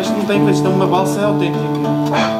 isto não tem, é uma valsa autêntica.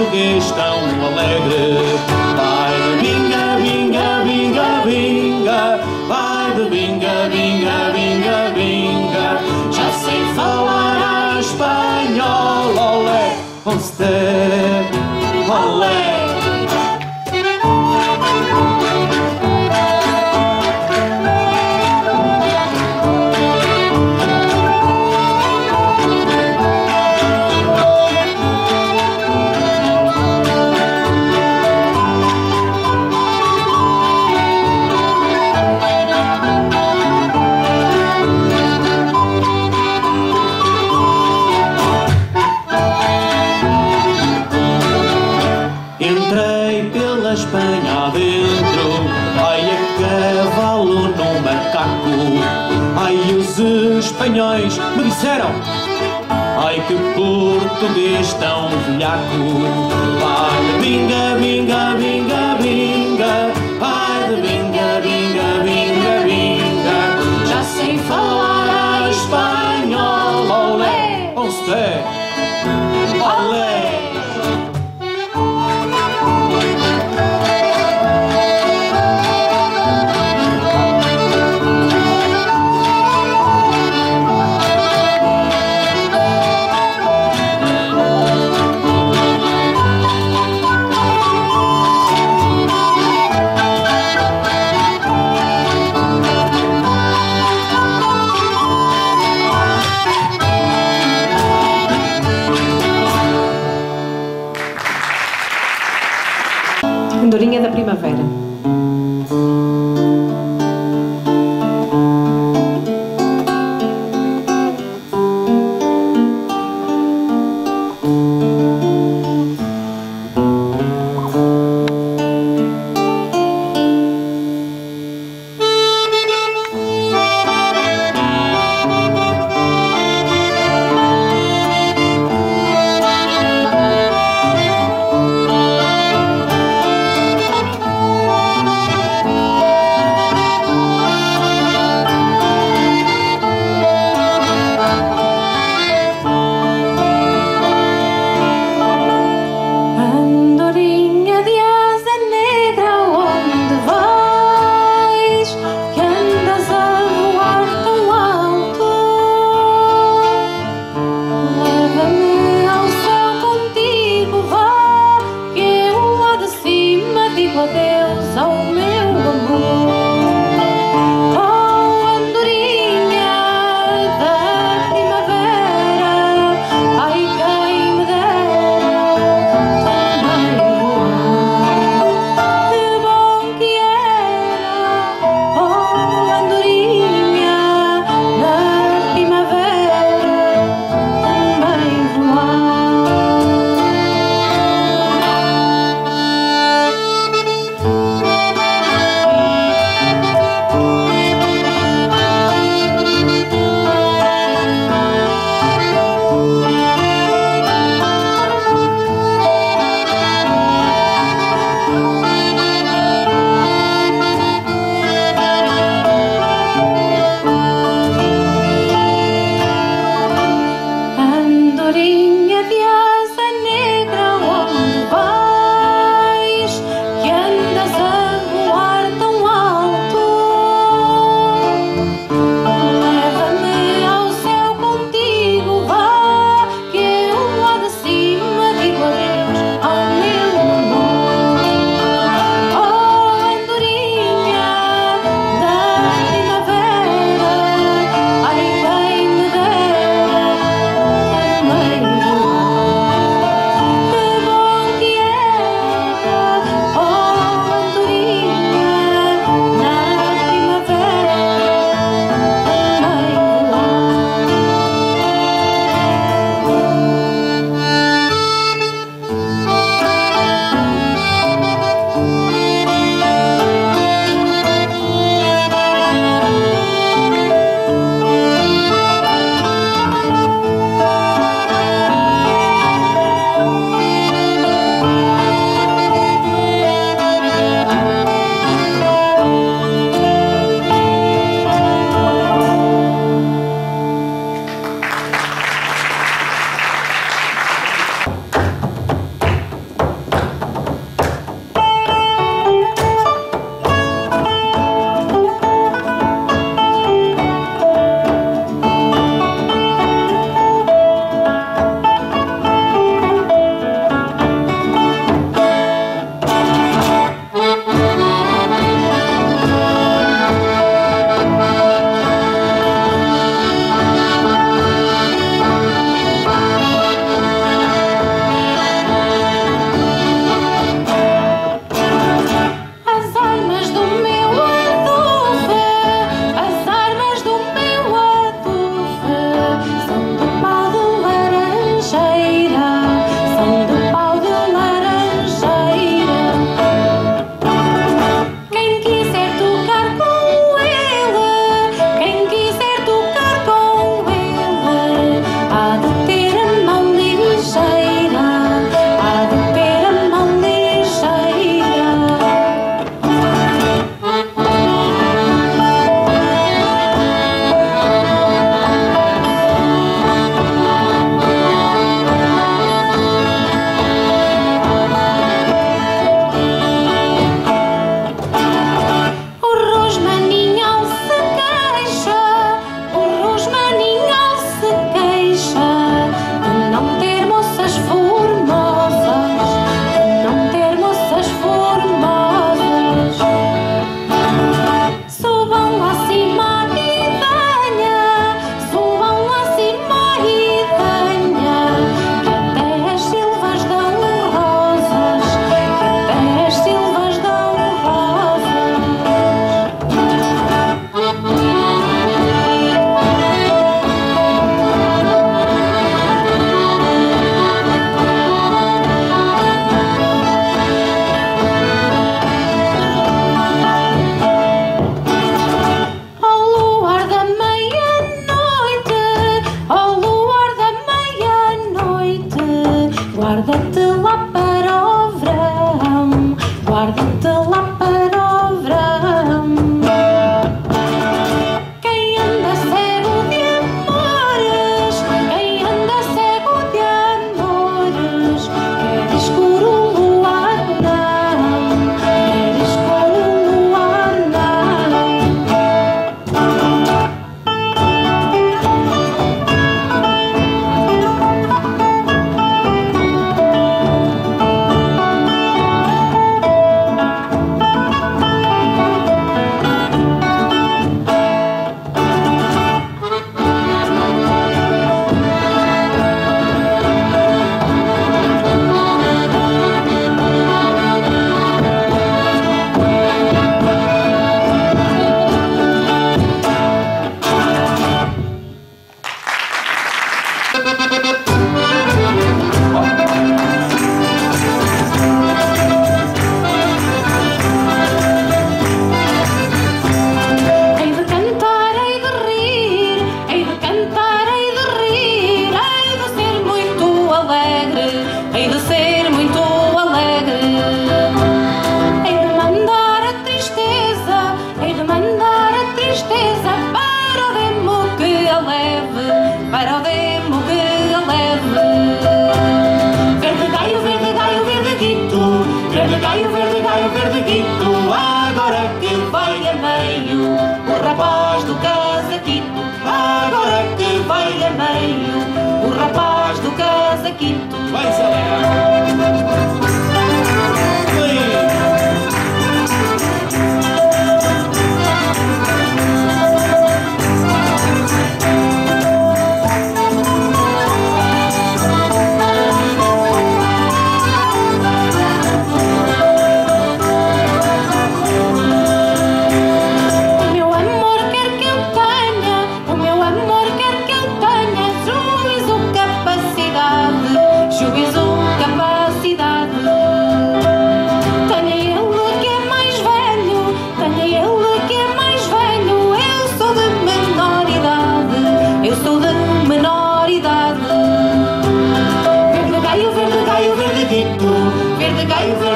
português tão alegre. Vai de binga, binga, binga, binga. Vai de binga, binga, binga, binga. Já sei falar espanhol. Olé, olé espanhóis me disseram Ai que português tão velhaco Ai binga, binga, binga, binga Ai de binga,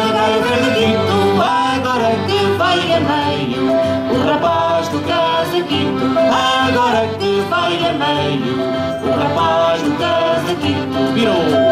era verdito, agora que vai a meio. O rapaz do casaquito, agora que vai a meio. O rapaz do casaquito virou.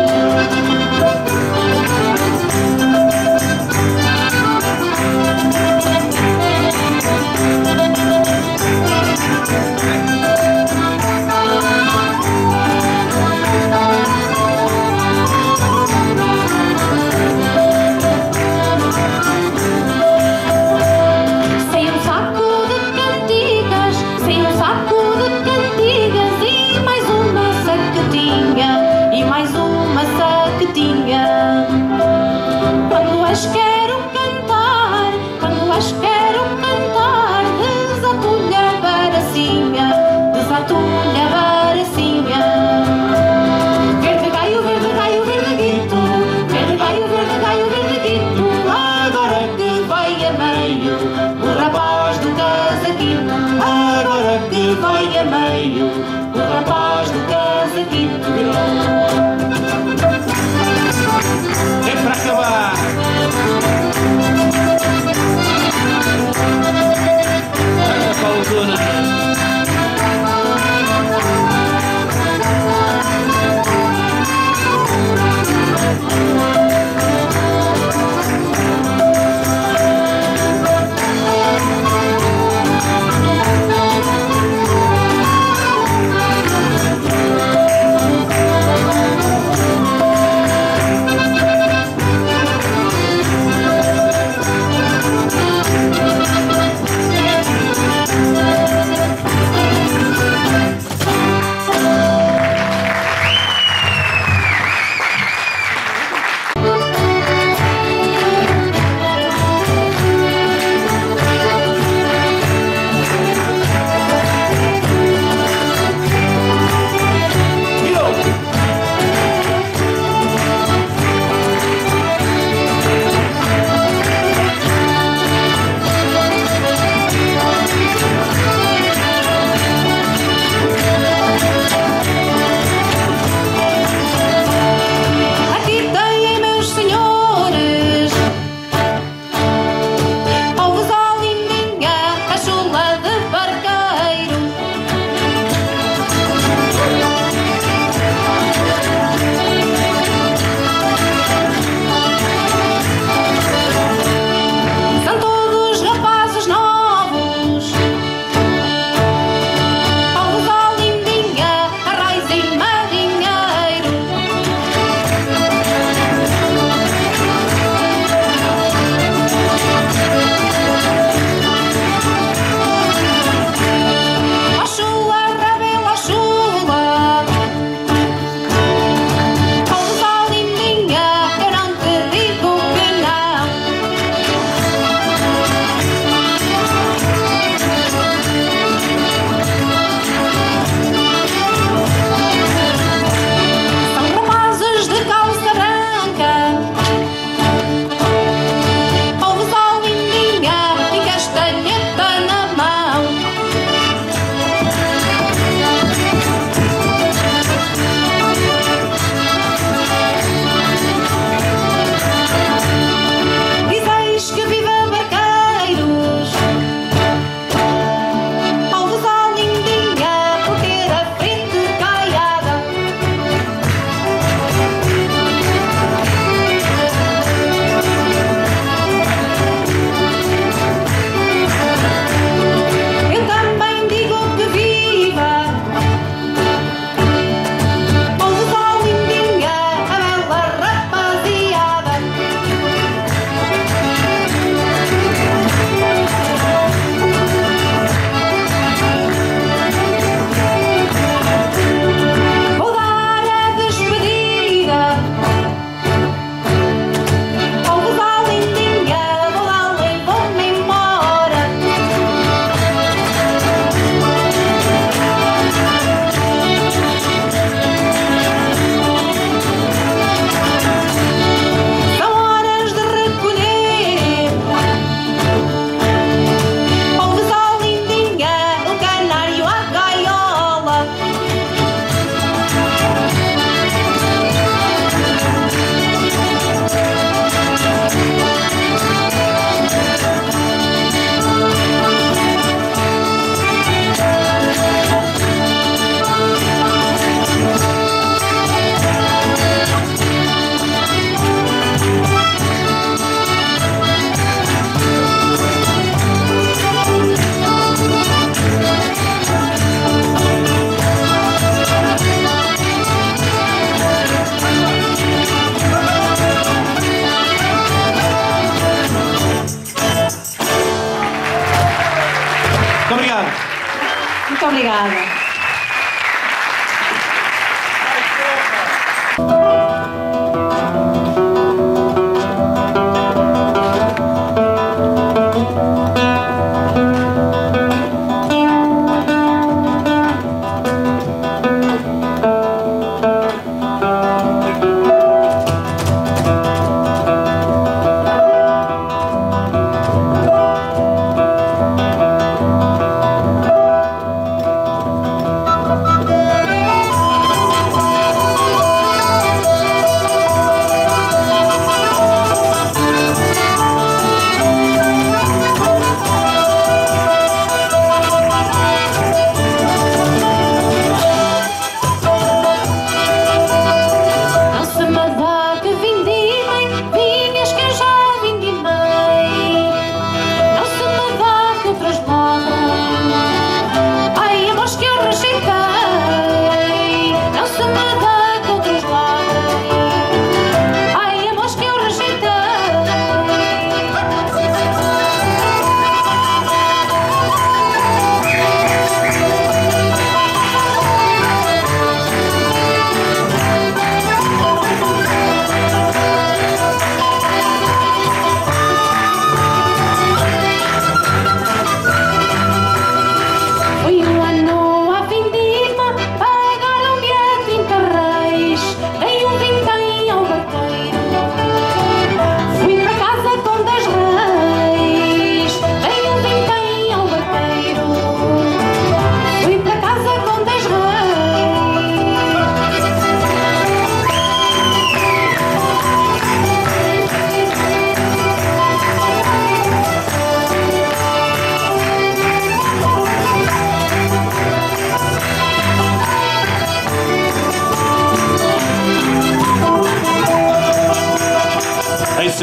obrigada.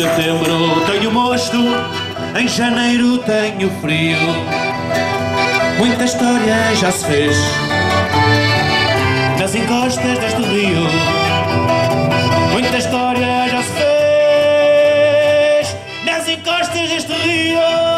Setembro tenho mosto, em janeiro tenho frio. Muita história já se fez nas encostas deste rio. Muita história já se fez nas encostas deste rio.